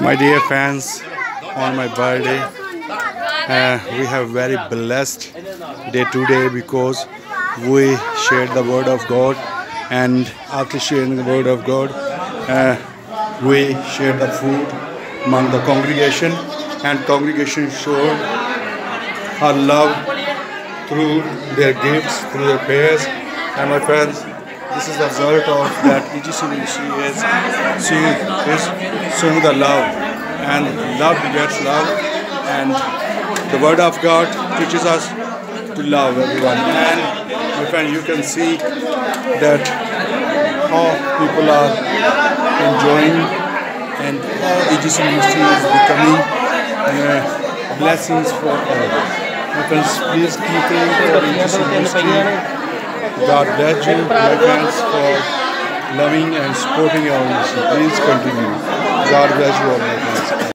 My dear fans, on my birthday, uh, we have very blessed day today because we shared the word of God, and after sharing the word of God, uh, we shared the food among the congregation, and congregation showed her love through their gifts, through their prayers, and my friends. This is the result of that EGC ministry is seeing is showing the love. And love begets love. And the word of God teaches us to love everyone. And my friend you can see that how people are enjoying and how EGC is becoming uh, blessings for all. My friends please keep praying God bless you, my friends, for loving and supporting our mission. Please continue. God bless you all.